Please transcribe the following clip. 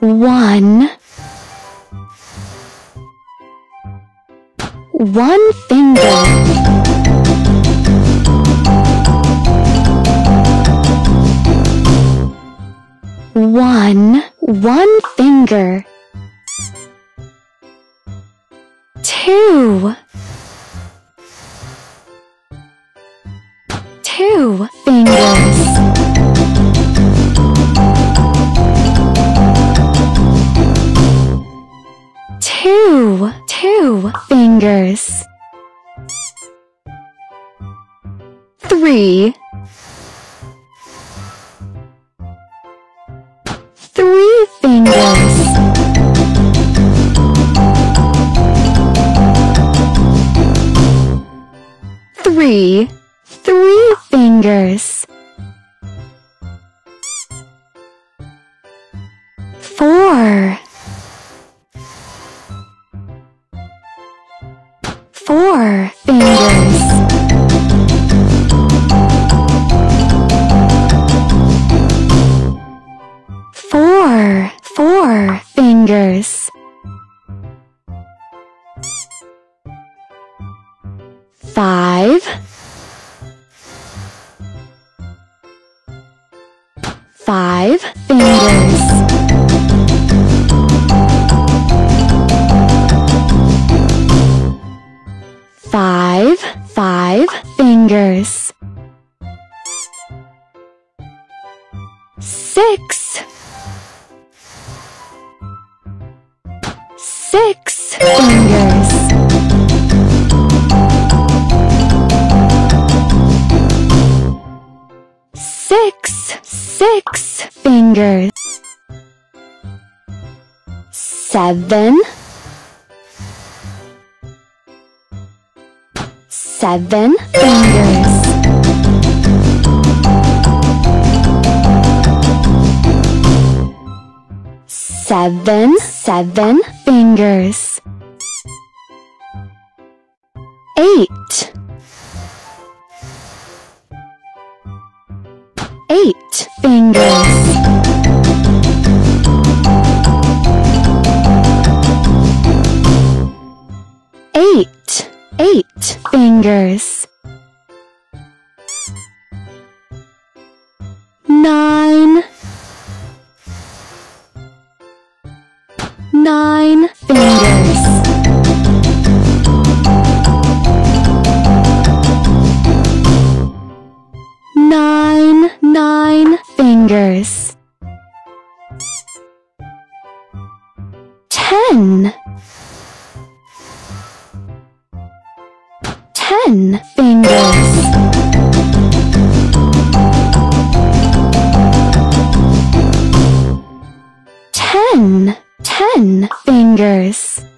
One. One finger. One. One finger. Two. Two fingers. Two, two fingers. Three. Three fingers. Three, three fingers. Four. Four fingers. Four, four fingers. Five. Five fingers. Five, five fingers. Six. Six fingers. Six, six fingers. Seven. Seven fingers. Seven, seven fingers. Eight. Eight fingers. Eight, fingers. Nine. Nine fingers. Nine, nine fingers. Ten. Ten fingers. Ten, ten fingers.